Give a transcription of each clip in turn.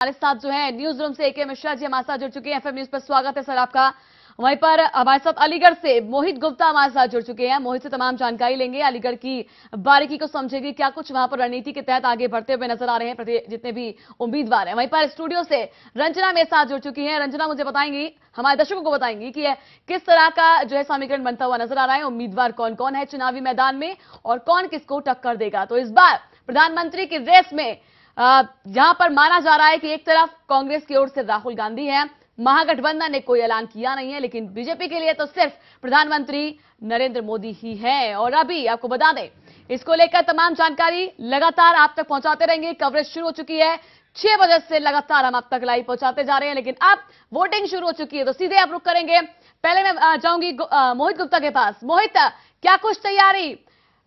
हमारे साथ जो है न्यूज़ रूम से एके मिश्रा जी, हमारे साथ जुड़ चुके हैं। एफएम न्यूज़ पर स्वागत है सर आपका। वहीं पर हमारे साथ अलीगढ़ से मोहित गुप्ता हमारे साथ जुड़ चुके हैं। मोहित से तमाम जानकारी लेंगे। अलीगढ़ की बारीकी को समझेंगे। क्या कुछ वहाँ पर रणनीति के तहत आगे बढ़ते हुए नज़र आ रहे हैं जितने भी उम्मीदवार हैं। वहीं पर स्टूडियो से रंजना मेरे साथ जुड़ चुकी हैं। रंजना, मुझे बताएँगी, हमारे दर्शकों को बताएँगी कि किस तरह का जो है समीकरण बनता हुआ नज़र आ रहा है। उम्मीदवार कौन कौन है चुनावी मैदान में और कौन किसको टक्कर देगा? तो इस बार प्रधानमंत्री की रेस में जहाँ पर माना जा रहा है कि एक तरफ़ कांग्रेस की ओर से राहुल गांधी है, महागठबंधन ने कोई ऐलान किया नहीं है, लेकिन बीजेपी के लिए तो सिर्फ़ प्रधानमंत्री नरेंद्र मोदी ही है। और अभी आपको बता दें, इसको लेकर तमाम जानकारी लगातार आप तक पहुंचाते रहेंगे। कवरेज शुरू हो चुकी है, छह बजे से लगातार हम आप तक लाइव पहुंचाते जा रहे हैं, लेकिन अब वोटिंग शुरू हो चुकी है तो सीधे आप रुक करेंगे। पहले मैं जाऊँगी मोहित गुप्ता के पास। मोहित, क्या कुछ तैयारी?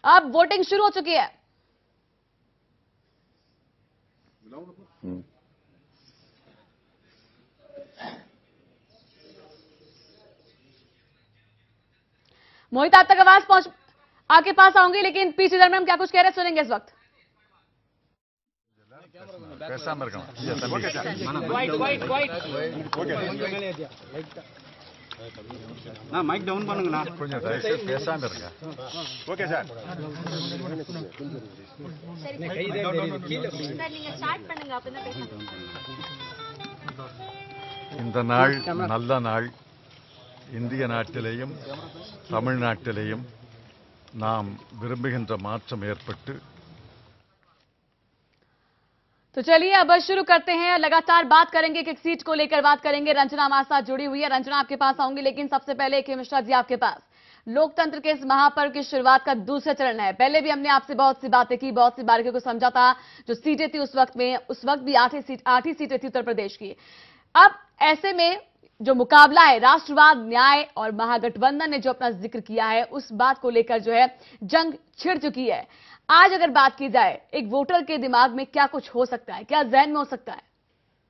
अब वोटिंग शुरू हो चुकी है। Hmm. मोहित आप तक आवाज़ पहुँच आपके पास आऊँगी लेकिन पी चिदम्बरम क्या कुछ कह रहे हैं सुनेंगे इस वक्त। कैसा मरगा நான் மைக் டவுன் பண்ணுங்கண்ணா. கொஞ்சம் தயவுசெய்து பேசாம இருங்க ஓகே சார். இந்த நாள் நல்ல நாள். இந்திய நாட்டிலேயும் தமிழ்நாட்டிலேயும் நாம் விரும்புகின்ற மாற்றம் ஏற்பட்டு तो चलिए अब शुरू करते हैं। लगातार बात करेंगे कि सीट को लेकर बात करेंगे। रंजना हमारे साथ जुड़ी हुई है। रंजना, आपके पास आऊँगी, लेकिन सबसे पहले के मिश्रा जी आपके पास। लोकतंत्र के इस महापर्व की शुरुआत का दूसरा चरण है। पहले भी हमने आपसे बहुत सी बातें की, बहुत सी बारीकियों को समझा था, जो सीटें थी उस वक्त में, उस वक्त भी आठ ही सीट आठ ही सीटें थी उत्तर प्रदेश की। अब ऐसे में जो मुकाबला है, राष्ट्रवाद, न्याय और महागठबंधन ने जो अपना ज़िक्र किया है, उस बात को लेकर जो है, जंग छिड़ चुकी है। आज अगर बात की जाए एक वोटर के दिमाग में क्या कुछ हो सकता है? क्या जहन में हो सकता है?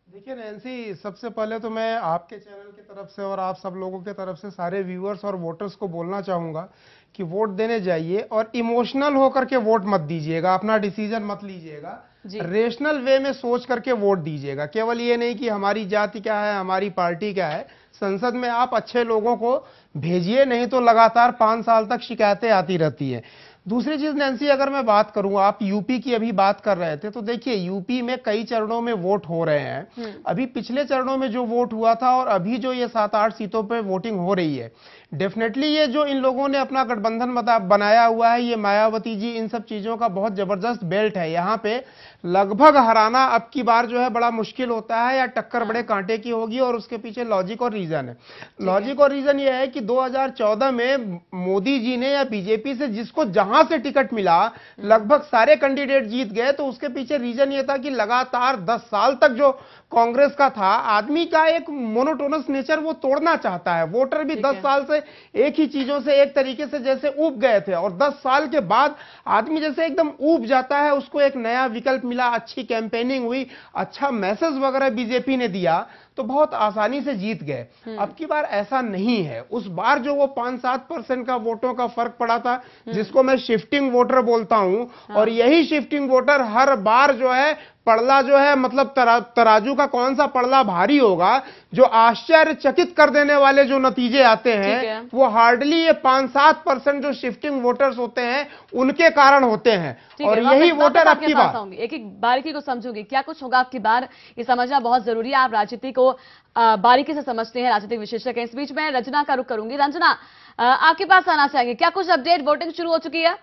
देखिए नैन्सी सबसे पहले तो मैं आपके चैनल की तरफ़ से और आप सब लोगों की तरफ़ से सारे व्यूअर्स और वोटर्स को बोलना चाहूँगा कि वोट देने जाइए और इमोशनल होकर के वोट मत दीजिएगा अपना डिसीज़न मत लीजिएगा। रेशनल वे में सोच करके वोट दीजिएगा। केवल ये नहीं कि हमारी जाति क्या है हमारी पार्टी क्या है संसद में आप अच्छे लोगों को भेजिए नहीं तो लगातार पाँच साल तक शिकायतें आती रहती हैं। दूसरी चीज़ नैन्सी अगर मैं बात करूँ आप यूपी की अभी बात कर रहे थे तो देखिए यूपी में कई चरणों में वोट हो रहे हैं। हम्म। अभी पिछले चरणों में जो वोट हुआ था और अभी जो ये सात आठ सीटों पे वोटिंग हो रही है डेफिनेटली ये जो इन लोगों ने अपना गठबंधन बनाया हुआ है ये मायावती जी इन सब चीज़ों का बहुत ज़बरदस्त बेल्ट है। यहाँ पे लगभग हराना अब की बार जो है बड़ा मुश्किल होता है या टक्कर बड़े कांटे की होगी और उसके पीछे लॉजिक और रीजन है। लॉजिक और रीजन ये है कि 2014 में मोदी जी ने या बीजेपी से जिसको जहाँ से टिकट मिला लगभग सारे कैंडिडेट जीत गए तो उसके पीछे रीजन ये था कि लगातार 10 साल तक जो कांग्रेस का था आदमी का एक मोनोटोनस नेचर वो तोड़ना चाहता है वोटर भी 10 साल से एक ही चीज़ों से एक तरीके से जैसे ऊब गए थे और 10 साल के बाद आदमी जैसे एकदम ऊब जाता है उसको एक नया विकल्प मिला अच्छी कैंपेनिंग हुई अच्छा मैसेज वगैरह बीजेपी ने दिया तो बहुत आसानी से जीत गए हम्म। अब की बार ऐसा नहीं है उस बार जो वो पाँच सात परसेंट का वोटों का फ़र्क पड़ा था हम्म। जिसको मैं शिफ्टिंग वोटर बोलता हूँ हाँ। और यही शिफ्टिंग वोटर हर बार जो है पड़ला जो है मतलब तरा, तराजू का कौन सा पड़ला भारी होगा जो आश्चर्यचकित कर देने वाले जो नतीजे आते हैं है। वो हार्डली ये पाँच सात परसेंट जो शिफ्टिंग वोटर्स होते हैं उनके कारण होते हैं। और है, यही वोटर आपकी बात। एक एक बारीकी को समझूँगी क्या कुछ होगा आपकी बार ये समझना बहुत ज़रूरी है आप राजनीति को बारीकी से समझते हैं राजनीतिक विशेषज्ञ इस बीच में रंजना का रुख करूँगी। रंजना आपके पास आना चाहेंगे क्या कुछ अपडेट वोटिंग शुरू हो चुकी है।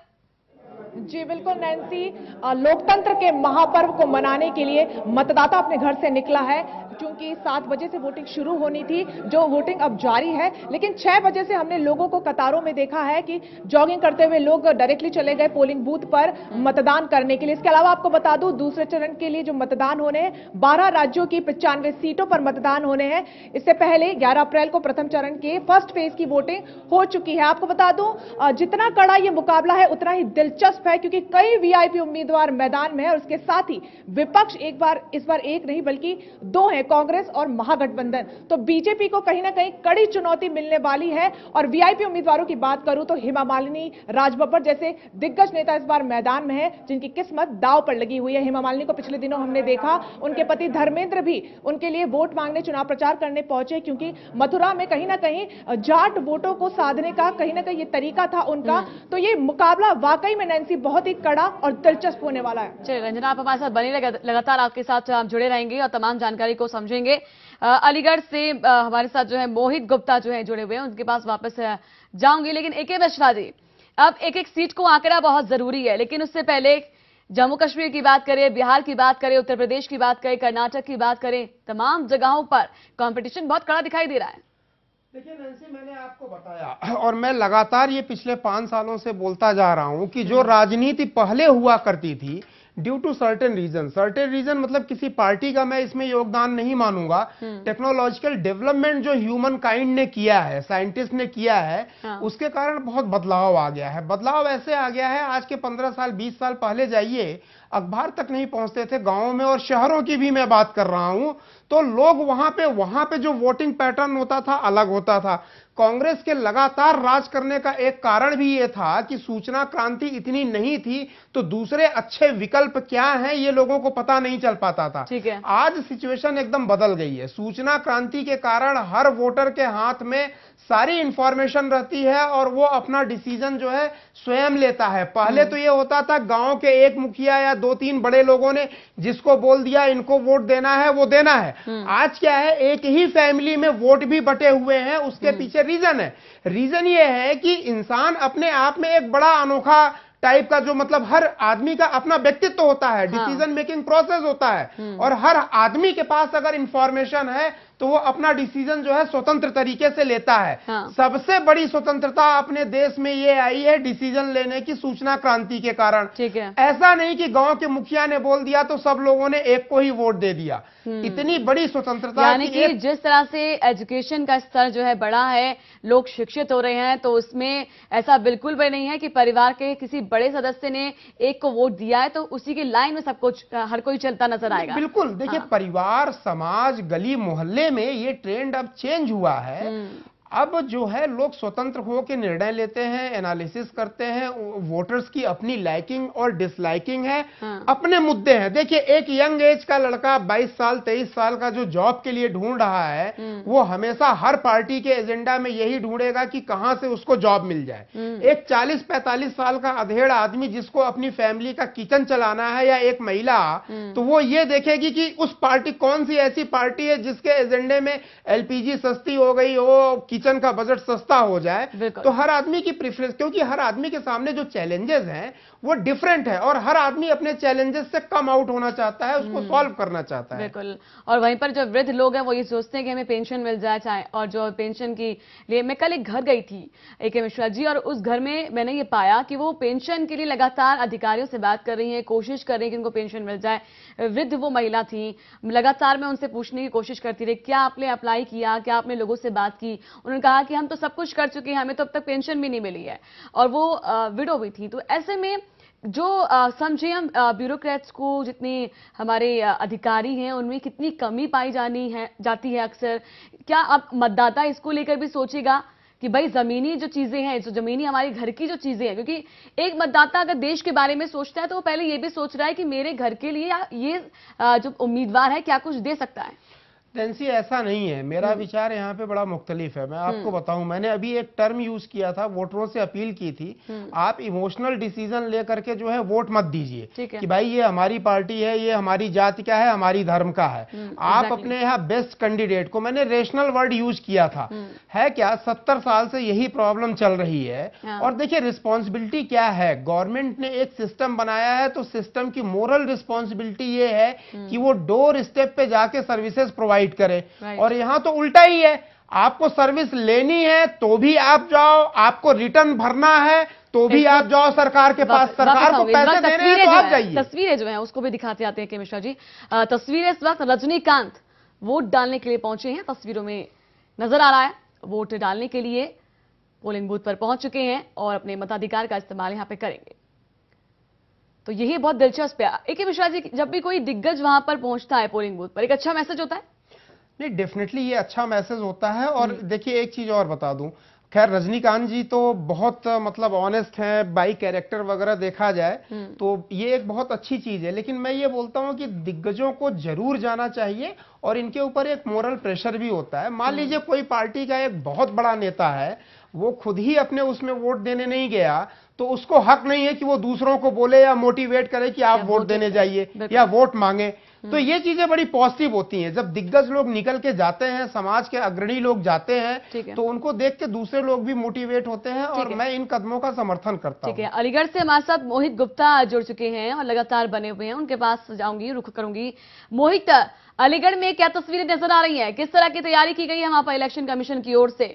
जी, बिल्कुल, नैन्सी। लोकतंत्र के महापर्व को मनाने के लिए मतदाता अपने घर से निकला है, क्योंकि सात बजे से वोटिंग शुरू होनी थी, जो वोटिंग अब जारी है। लेकिन छह बजे से हमने लोगों को कतारों में देखा है कि जॉगिंग करते हुए लोग डायरेक्टली चले गए पोलिंग बूथ पर मतदान करने के लिए। इसके अलावा आपको बता दूँ, दूसरे चरण के लिए जो मतदान होने हैं, बारह राज्यों की पचानवे सीटों पर मतदान होने हैं। इससे पहले ग्यारह अप्रैल को प्रथम चरण के फ़र्स्ट फ़ेज़ की वोटिंग हो चुकी है। आपको बता दूँ जितना कड़ा यह मुकाबला है, उतना ही दिलचस्प दिलचस्प है क्योंकि कई वीआईपी उम्मीदवार मैदान में है और उसके साथ ही विपक्ष एक बार इस बार एक नहीं बल्कि दो हैं कांग्रेस और महागठबंधन। तो बीजेपी को कहीं ना कहीं कड़ी चुनौती मिलने वाली है। और वीआईपी उम्मीदवारों की बात करूँ तो हेमा मालिनी राज बब्बर जैसे दिग्गज नेता इस बार मैदान में है जिनकी किस्मत दाव पर लगी हुई है। हेमा मालिनी को पिछले दिनों हमने देखा। उनके पति धर्मेंद्र भी उनके लिए वोट मांगने चुनाव प्रचार करने पहुँचे क्योंकि मथुरा में कहीं ना कहीं जाट वोटों को साधने का कहीं ना कहीं ये तरीका था उनका। तो ये मुकाबला वाकई में नैन्सी बहुत ही कड़ा और दिलचस्प होने वाला है। चलिए, रंजना, आप हमारे साथ बने लगातार आपके साथ हम जुड़े रहेंगे और तमाम जानकारी को समझेंगे। अलीगढ़ से हमारे साथ जो है मोहित गुप्ता जो है, जुड़े हुए हैं, उनके पास वापस जाऊँगी, लेकिन ए के मिश्रा जी अब एक एक सीट को आंकड़ा बहुत ज़रूरी है, लेकिन उससे पहले जम्मू कश्मीर की बात करें, बिहार की बात करें, उत्तर प्रदेश की बात करें, कर्नाटक की बात करें, तमाम जगहों पर कंपटीशन बहुत कड़ा दिखाई दे रहा है। देखिए नैन्सी मैंने आपको बताया और मैं लगातार ये पिछले पाँच सालों से बोलता जा रहा हूँ कि जो राजनीति पहले हुआ करती थी due to certain reason certain reason मतलब किसी पार्टी का मैं इसमें योगदान नहीं मानूँगा। टेक्नोलॉजिकल डेवलपमेंट जो ह्यूमन काइंड ने किया है साइंटिस्ट ने किया है हाँ। उसके कारण बहुत बदलाव आ गया है। बदलाव ऐसे आ गया है आज के पंद्रह साल बीस साल पहले जाइए अखबार तक नहीं पहुँचते थे गाँवों में और शहरों की भी मैं बात कर रहा हूँ तो लोग वहाँ पे वहाँ पे जो वोटिंग पैटर्न होता था अलग होता था। कांग्रेस के लगातार राज करने का एक कारण भी ये था कि सूचना क्रांति इतनी नहीं थी तो दूसरे अच्छे विकल्प क्या हैं ये लोगों को पता नहीं चल पाता था। ठीक है। आज सिचुएशन एकदम बदल गई है। सूचना क्रांति के कारण हर वोटर के हाथ में सारी इंफॉर्मेशन रहती है और वो अपना डिसीज़न जो है स्वयं लेता है। पहले तो ये होता था गाँव के एक मुखिया या दो तीन बड़े लोगों ने जिसको बोल दिया इनको वोट देना है वो देना है। आज क्या है एक ही फैमिली में वोट भी बटे हुए हैं उसके पीछे रीजन है। रीजन ये है कि इंसान अपने आप में एक बड़ा अनोखा टाइप का जो मतलब हर आदमी का अपना व्यक्तित्व होता है डिसीज़न मेकिंग प्रोसेस होता है। और हर आदमी के पास अगर इंफॉर्मेशन है तो वो अपना डिसीज़न जो है स्वतंत्र तरीके से लेता है। हाँ। सबसे बड़ी स्वतंत्रता अपने देश में ये आई है डिसीज़न लेने की सूचना क्रांति के कारण। ठीक है। ऐसा नहीं कि गाँव के मुखिया ने बोल दिया तो सब लोगों ने एक को ही वोट दे दिया। इतनी बड़ी स्वतंत्रता यानी कि कि एक जिस तरह से एजुकेशन का स्तर जो है बड़ा है लोग शिक्षित हो रहे हैं तो उसमें ऐसा बिल्कुल भी नहीं है कि परिवार के किसी बड़े सदस्य ने एक को वोट दिया है तो उसी की लाइन में सब कुछ हर कोई चलता नज़र आएगा। बिल्कुल। देखिए हाँ। परिवार समाज गली मोहल्ले में ये ट्रेंड अब चेंज हुआ है हम्म। अब जो है लोग स्वतंत्र होकर निर्णय लेते हैं एनालिसिस करते हैं वोटर्स की अपनी लाइकिंग और डिसलाइकिंग है हाँ। अपने मुद्दे हैं देखिए एक यंग एज का लड़का 22 साल 23 साल का जो जॉब के लिए ढूंढ रहा है हम्म। वो हमेशा हर पार्टी के एजेंडा में यही ढूंढेगा कि कहाँ से उसको जॉब मिल जाए हम्म। एक 40-45 साल का अधेड़ आदमी जिसको अपनी फैमिली का किचन चलाना है या एक महिला हम्म। तो वो ये देखेगी कि उस पार्टी कौन सी ऐसी पार्टी है जिसके एजेंडे में एलपीजी सस्ती हो गई हो किचन का बजट सस्ता हो जाए तो हर आदमी की प्रेफरेंस क्योंकि हर आदमी के सामने जो चैलेंजेस हैं वो डिफरेंट है और हर आदमी अपने चैलेंजेस से कम आउट होना चाहता है उसको सॉल्व करना चाहता है। बिल्कुल। और वहीं पर जो वृद्ध लोग हैं वो ये सोचते हैं कि हमें पेंशन मिल जाए चाहे और जो पेंशन की लिए मैं कल एक घर गई थी ए के मिश्रा जी और उस घर में मैंने ये पाया कि वो पेंशन के लिए लगातार अधिकारियों से बात कर रही हैं कोशिश कर रही हैं कि उनको पेंशन मिल जाए। वृद्ध वो महिला थी लगातार मैं उनसे पूछने की कोशिश करती रही क्या आपने अप्लाई किया? क्या आपने लोगों से बात की? उन्होंने कहा कि हम तो सब कुछ कर चुके हैं, हमें तो अब तक पेंशन भी नहीं मिली है। और वो विडो भी थी। तो ऐसे में जो समझे हम ब्यूरोक्रेट्स को जितने हमारे अधिकारी हैं, उनमें कितनी कमी पाई जानी है, जाती है अक्सर। क्या अब मतदाता इसको लेकर भी सोचेगा कि भाई जमीनी जो चीज़ें हैं, जो जमीनी हमारे घर की जो चीज़ें हैं, क्योंकि एक मतदाता अगर देश के बारे में सोचता है तो वो पहले ये भी सोच रहा है कि मेरे घर के लिए या जो उम्मीदवार है, क्या कुछ दे सकता है। टेंसी ऐसा नहीं है। मेरा विचार यहाँ पे बड़ा मुख्तलिफ़ है। मैं आपको बताऊँ मैंने अभी एक टर्म यूज़ किया था वोटरों से अपील की थी। आप इमोशनल डिसीज़न लेकर के जो है वोट मत दीजिए कि भाई ये हमारी पार्टी है ये हमारी जाति का है हमारी धर्म का है। आप अपने यहाँ बेस्ट कैंडिडेट को मैंने रेशनल वर्ड यूज़ किया था। है क्या? सत्तर साल से यही प्रॉब्लम चल रही है। हाँ। और देखिए रिस्पॉन्सिबिलिटी क्या है? गवर्नमेंट ने एक सिस्टम बनाया है तो सिस्टम की मोरल रिस्पॉन्सिबिलिटी ये है कि वो डोर स्टेप पे जाके सर्विसेज़ प्रोवाइड करे Right. और यहाँ तो उल्टा ही है आपको सर्विस लेनी है तो भी आप जाओ आपको रिटर्न भरना है तो भी आप जाओ सरकार के पास सरकार को पैसे देने हैं तो आप जाइए तस्वीरें जो हैं उसको भी दिखाते आते हैं के मिश्रा जी तस्वीरें इस वक्त रजनीकांत वोट डालने के लिए पहुँचे हैं तस्वीरों में नज़र आ रहा है वोट डालने के लिए पोलिंग बूथ पर पहुँच चुके हैं और अपने मताधिकार का इस्तेमाल यहाँ पे करेंगे तो यही बहुत दिलचस्प है ए के मिश्रा जी जब भी कोई दिग्गज वहाँ पर पहुँचता है पोलिंग बूथ पर एक अच्छा मैसेज होता है नहीं डेफिनेटली ये अच्छा मैसेज होता है और देखिए एक चीज़ और बता दूँ। खैर रजनीकांत जी तो बहुत मतलब ऑनेस्ट हैं बाई कैरेक्टर वगैरह देखा जाए तो ये एक बहुत अच्छी चीज़ है। लेकिन मैं ये बोलता हूँ कि दिग्गजों को ज़रूर जाना चाहिए और इनके ऊपर एक मोरल प्रेशर भी होता है। मान लीजिए कोई पार्टी का एक बहुत बड़ा नेता है वो खुद ही अपने उसमें वोट देने नहीं गया तो उसको हक नहीं है कि वो दूसरों को बोले या मोटिवेट करे कि आप वोट वोट देने जाइए या वोट मांगे। तो ये चीज़ें बड़ी पॉजिटिव होती हैं। जब दिग्गज लोग निकल के जाते हैं समाज के अग्रणी लोग जाते है। हैं। तो उनको देख के दूसरे लोग भी मोटिवेट होते हैं और है। मैं इन कदमों का समर्थन करता ठीक है। अलीगढ़ से हमारे साथ मोहित गुप्ता जुड़ चुके हैं और लगातार बने हुए हैं। उनके पास जाऊँगी रुख करूँगी। मोहित अलीगढ़ में क्या तस्वीरें नज़र आ रही हैं? किस तरह की तैयारी की गई है वहाँ पर इलेक्शन कमीशन की ओर से?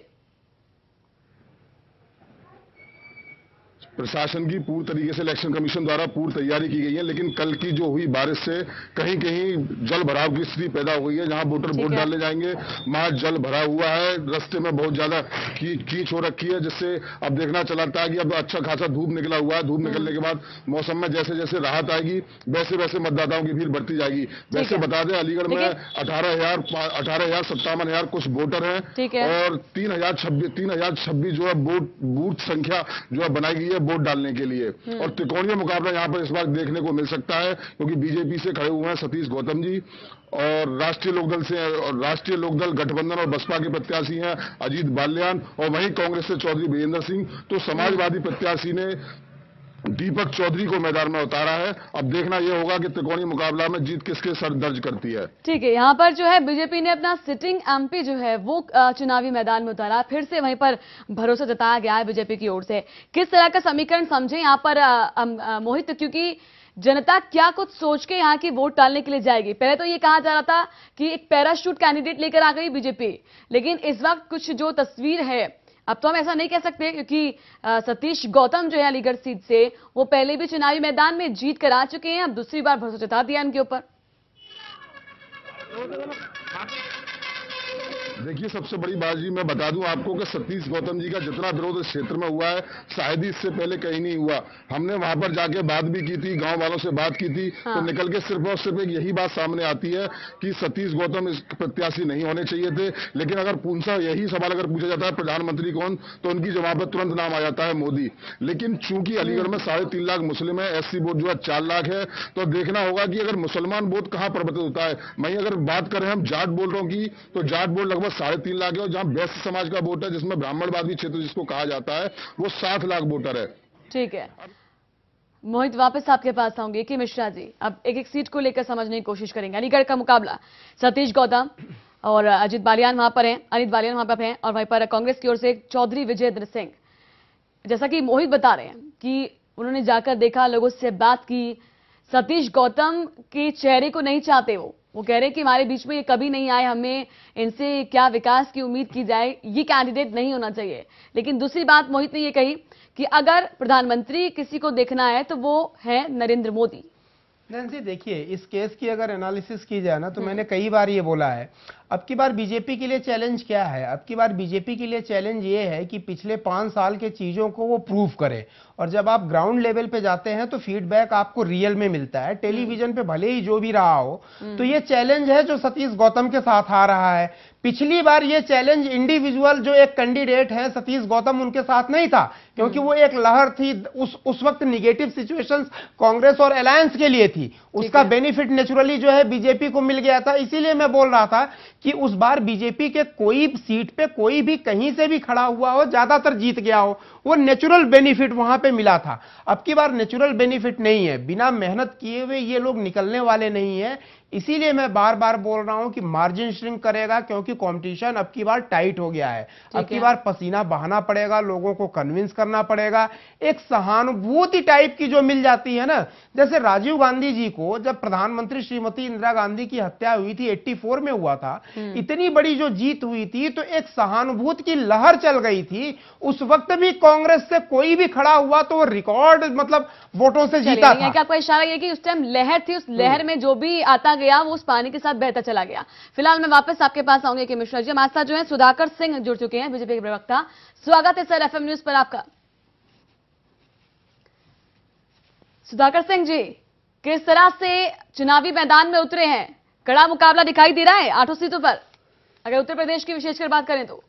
प्रशासन की पूरी तरीके से इलेक्शन कमीशन द्वारा पूरी तैयारी की गई है लेकिन कल की जो हुई बारिश से कहीं कहीं जल भराव की स्थिति पैदा हुई है जहाँ वोटर वोट डालने जाएँगे वहाँ जल भरा हुआ है रास्ते में बहुत ज़्यादा की, कीच हो रखी है जिससे अब देखना चलाता है कि अब अच्छा खासा धूप निकला हुआ है। धूप निकलने के बाद मौसम में जैसे जैसे राहत आएगी वैसे वैसे मतदाताओं की भीड़ बढ़ती जाएगी। वैसे बता दें अलीगढ़ में अठारह हज़ार अठारह हज़ार सत्तावन हज़ार कुछ वोटर हैं। और तीन हज़ार छब्बीस तीन हज़ार छब्बीस जो है वोट बूथ संख्या जो है बनाई गई है वोट डालने के लिए। और त्रिकोणीय मुकाबला यहाँ पर इस बार देखने को मिल सकता है क्योंकि बीजेपी से खड़े हुए हैं सतीश गौतम जी और राष्ट्रीय लोकदल से और राष्ट्रीय लोकदल गठबंधन और बसपा के प्रत्याशी हैं अजीत बाल्यान और वहीं कांग्रेस से चौधरी बीरेंद्र सिंह। तो समाजवादी प्रत्याशी ने दीपक चौधरी को मैदान में उतारा है। अब देखना यह होगा कि त्रिकोणीय मुकाबला में जीत किसके सर दर्ज करती है। ठीक है, यहाँ पर जो है बीजेपी ने अपना सिटिंग एमपी जो है वो चुनावी मैदान में उतारा। फिर से वहीं पर भरोसा जताया गया है बीजेपी की ओर से। किस तरह का समीकरण समझे यहाँ पर मोहित? क्योंकि जनता क्या कुछ सोच के यहाँ की वोट डालने के लिए जाएगी। पहले तो ये कहा जा रहा था कि एक पैराशूट कैंडिडेट लेकर आ गई बीजेपी। लेकिन इस वक्त कुछ जो तस्वीर है अब तो हम ऐसा नहीं कह सकते, क्योंकि सतीश गौतम जो है अलीगढ़ सीट से, वो पहले भी चुनावी मैदान में जीत कर आ चुके हैं, अब दूसरी बार भरोसा जता दिया इनके ऊपर। देखिए सबसे बड़ी बात जी मैं बता दूँ आपको कि सतीश गौतम जी का जितना विरोध इस क्षेत्र में हुआ है शायद ही इससे पहले कहीं नहीं हुआ। हमने वहाँ पर जाके बात भी की थी गाँव वालों से बात की थी हाँ। तो निकल के सिर्फ़ और सिर्फ़ एक यही बात सामने आती है कि सतीश गौतम इस प्रत्याशी नहीं होने चाहिए थे। लेकिन अगर पूछा यही सवाल अगर पूछा जाता है प्रधानमंत्री कौन तो उनकी जवाब पर तुरंत नाम आ जाता है मोदी। लेकिन चूँकि अलीगढ़ में साढ़े तीन लाख मुस्लिम है एससी वोट जो है चार लाख है तो देखना होगा कि अगर मुसलमान वोट कहाँ परिवर्तित होता है। वहीं अगर बात करें हम जाट वोटरों की तो जाट बोर्ड लगभग साढ़े तीन लाख है और जहाँ वैश्य समाज का वोट है जिसमें ब्राह्मणवादी क्षेत्र जिसको कहा जाता है, वो सात लाख वोटर है। ठीक है। मोहित वापस आपके पास आऊँगी। कि मिश्रा जी, अब एक एक सीट को लेकर समझने की कोशिश करेंगे। अलीगढ़ का मुकाबला, सतीश गौतम और अजित बालियान वहाँ पर हैं, अनित बालियान वहाँ पर हैं और वहीं पर कांग्रेस की ओर से चौधरी विजयेंद्र सिंह। जैसा कि मोहित बता रहे हैं कि उन्होंने जाकर देखा, लोगों से बात की, सतीश गौतम के चेहरे को नहीं चाहते वो। वो कह रहे हैं कि हमारे बीच में ये कभी नहीं आए हमें इनसे क्या विकास की उम्मीद की जाए ये कैंडिडेट नहीं होना चाहिए। लेकिन दूसरी बात मोहित ने ये कही कि अगर प्रधानमंत्री किसी को देखना है तो वो है नरेंद्र मोदी। नैन्सी देखिए इस केस की अगर एनालिसिस की जाए ना तो मैंने कई बार ये बोला है। अब की बार बीजेपी के लिए चैलेंज क्या है? अब की बार बीजेपी के लिए चैलेंज ये है कि पिछले पाँच साल के चीज़ों को वो प्रूव करे। और जब आप ग्राउंड लेवल पे जाते हैं तो फीडबैक आपको रियल में मिलता है। टेलीविज़न पे भले ही जो भी रहा हो। तो ये चैलेंज है जो सतीश गौतम के साथ आ रहा है। पिछली बार ये चैलेंज इंडिविजुअल जो एक कैंडिडेट है सतीश गौतम उनके साथ नहीं था क्योंकि वो एक लहर थी उस उस वक्त निगेटिव सिचुएशंस कांग्रेस और अलायंस के लिए थी। उसका बेनिफिट नेचुरली जो है बीजेपी को मिल गया था। इसीलिए मैं बोल रहा था कि उस बार बीजेपी के कोई सीट पे कोई भी कहीं से भी खड़ा हुआ हो, ज़्यादातर जीत गया हो, वो नेचुरल बेनिफिट वहाँ पे मिला था। अब की बार नेचुरल बेनिफिट नहीं है। बिना मेहनत किए हुए ये लोग निकलने वाले नहीं है। इसीलिए मैं बार बार बोल रहा हूँ कि मार्जिन श्रिंक करेगा क्योंकि कंपटीशन अब की बार टाइट हो गया है। अब की बार पसीना बहाना पड़ेगा लोगों को कन्विंस करना पड़ेगा। एक सहानुभूति टाइप की जो मिल जाती है ना जैसे राजीव गांधी जी को जब प्रधानमंत्री श्रीमती इंदिरा गांधी की हत्या हुई थी 84 में हुआ था इतनी बड़ी जो जीत हुई थी तो एक सहानुभूति की लहर चल गई थी। उस वक्त भी कांग्रेस से कोई भी खड़ा हुआ तो वो रिकॉर्ड मतलब वोटों से जीता था। आपका इशारा ये कि उस टाइम लहर थी उस लहर में जो भी आता गया वो उस पानी के साथ बहता चला गया। फ़िलहाल मैं वापस आपके पास आऊँगी, कि मिश्रा जी। हमारे साथ जो है, सुधाकर सिंह जुड़ चुके हैं, बीजेपी के प्रवक्ता। स्वागत है सर एफएम न्यूज़ पर आपका। सुधाकर सिंह जी, किस तरह से चुनावी मैदान में उतरे हैं? कड़ा मुकाबला दिखाई दे रहा है आठों सीटों पर। अगर उत्तर प्रदेश की विशेषकर बात करें तो।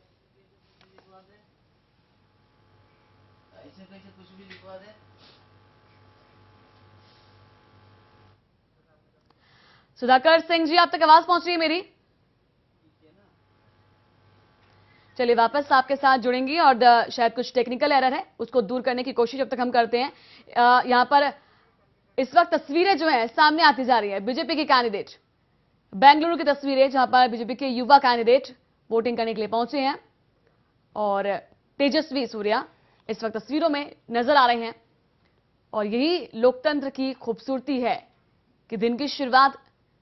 सुधाकर सिंह जी, आप तक आवाज़ पहुँच रही है मेरी? चलिए, वापस आपके साथ जुड़ेंगी और शायद कुछ टेक्निकल एरर है, उसको दूर करने की कोशिश अब तक हम करते हैं। यहाँ पर इस वक्त तस्वीरें जो हैं, सामने आती जा रही है बीजेपी के कैंडिडेट बेंगलुरु की तस्वीरें, जहाँ पर बीजेपी के युवा कैंडिडेट वोटिंग करने के लिए पहुँचे हैं। और तेजस्वी सूर्या इस वक्त तस्वीरों में नज़र आ रहे हैं। और यही लोकतंत्र की खूबसूरती है कि दिन की शुरुआत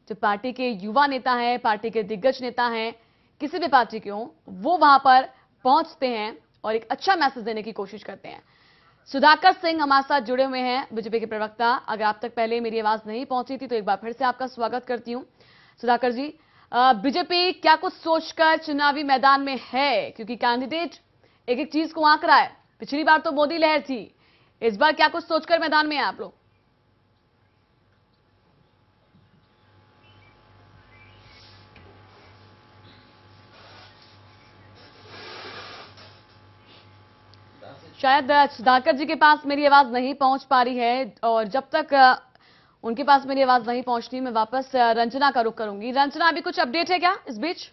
जो पार्टी के युवा नेता हैं, पार्टी के दिग्गज नेता हैं, किसी भी पार्टी के हों, वो वहाँ पर पहुँचते हैं और एक अच्छा मैसेज देने की कोशिश करते हैं। सुधाकर सिंह हमारे साथ जुड़े हुए हैं, बीजेपी के प्रवक्ता। अगर आप तक पहले मेरी आवाज़ नहीं पहुँची थी तो एक बार फिर से आपका स्वागत करती हूँ। सुधाकर जी बीजेपी क्या कुछ सोचकर चुनावी मैदान में है? क्योंकि कैंडिडेट एक एक चीज़ को आंक रहा है। पिछली बार तो मोदी लहर थी। इस बार क्या कुछ सोचकर मैदान में है आप लोग? शायद सुधाकर जी के पास मेरी आवाज़ नहीं पहुँच पा रही है और जब तक उनके पास मेरी आवाज़ नहीं पहुँचती, मैं वापस रंजना का रुख करूँगी। रंजना, अभी कुछ अपडेट है क्या इस बीच?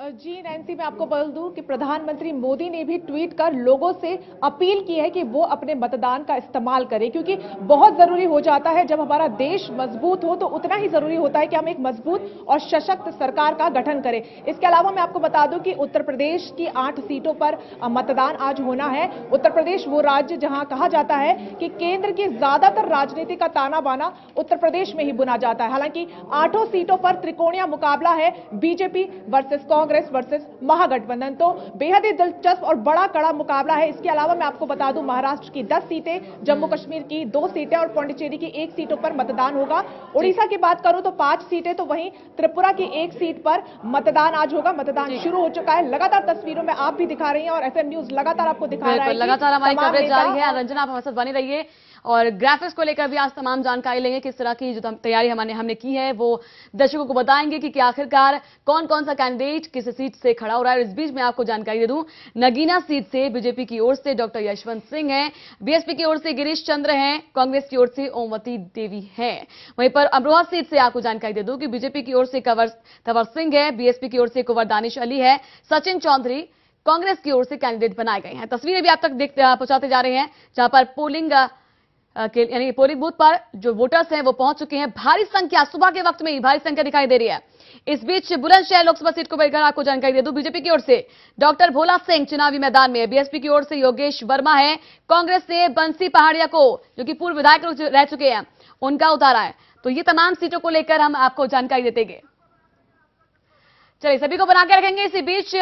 जी नैन्सी, मैं आपको बोल दूँ कि प्रधानमंत्री मोदी ने भी ट्वीट कर लोगों से अपील की है कि वो अपने मतदान का इस्तेमाल करें, क्योंकि बहुत ज़रूरी हो जाता है जब हमारा देश मज़बूत हो तो उतना ही ज़रूरी होता है कि हम एक मज़बूत और सशक्त सरकार का गठन करें। इसके अलावा मैं आपको बता दूँ कि उत्तर प्रदेश की आठ सीटों पर मतदान आज होना है। उत्तर प्रदेश वो राज्य जहाँ कहा जाता है कि केंद्र की ज़्यादातर राजनीति का ताना बाना उत्तर प्रदेश में ही बुना जाता है। हालाँकि आठों सीटों पर त्रिकोणीय मुकाबला है, BJP versus Congress. Versus Mahagathbandhan. तो बेहद ही दिलचस्प और बड़ा कड़ा मुकाबला है। इसके अलावा मैं आपको बता दूँ महाराष्ट्र की 10 सीटें जम्मू कश्मीर की दो सीटें और पौंडीचेरी की एक सीटों पर मतदान होगा। उड़ीसा की बात करूँ तो पाँच सीटें तो वहीं त्रिपुरा की एक सीट पर मतदान आज होगा। मतदान शुरू हो चुका है। लगातार तस्वीरों में आप भी दिखा रही हैं और एफएम न्यूज़ लगातार आपको दिखा रहा है लगातार हमारी कवरेज जारी है। रंजना आप हमारे साथ बने रहिए। और ग्राफिक्स को लेकर भी आज तमाम जानकारी लेंगे किस तरह की जो तैयारी हमारे हमने की है वो दर्शकों को बताएँगे कि, कि आखिरकार कौन कौन सा कैंडिडेट किस सीट से खड़ा हो रहा है। इस बीच में आपको जानकारी दे दूँ नगीना सीट से बीजेपी की ओर से डॉक्टर यशवंत सिंह है बीएसपी की ओर से गिरीश चंद्र है कांग्रेस की ओर से ओमवती देवी है। वहीं पर अमरोहा सीट से आपको जानकारी दे दूँ कि बीजेपी की ओर से कंवर कंवर सिंह है बीएसपी की ओर से कुंवर दानिश अली है सचिन चौधरी कांग्रेस की ओर से कैंडिडेट बनाए गए हैं। तस्वीरें भी आप तक देखते पहुंचाते जा रहे हैं जहाँ पर पोलिंग यानी पोलिंग बूथ पर जो वोटर्स हैं वो पहुँच चुके हैं। भारी संख्या, सुबह के वक्त में ही भारी संख्या दिखाई दे रही है। इस बीच बुलंदशहर लोकसभा सीट को लेकर आपको जानकारी दे दूँ। बीजेपी की ओर से डॉक्टर भोला सिंह चुनावी मैदान में बीएसपी की ओर से योगेश वर्मा है। कांग्रेस से बंसी पहाड़िया को, जो कि पूर्व विधायक रह- चुके हैं, उनका उतारा है। तो ये तमाम सीटों को लेकर हम आपको जानकारी देते चलिए, सभी को बना के रखेंगे। इसी बीच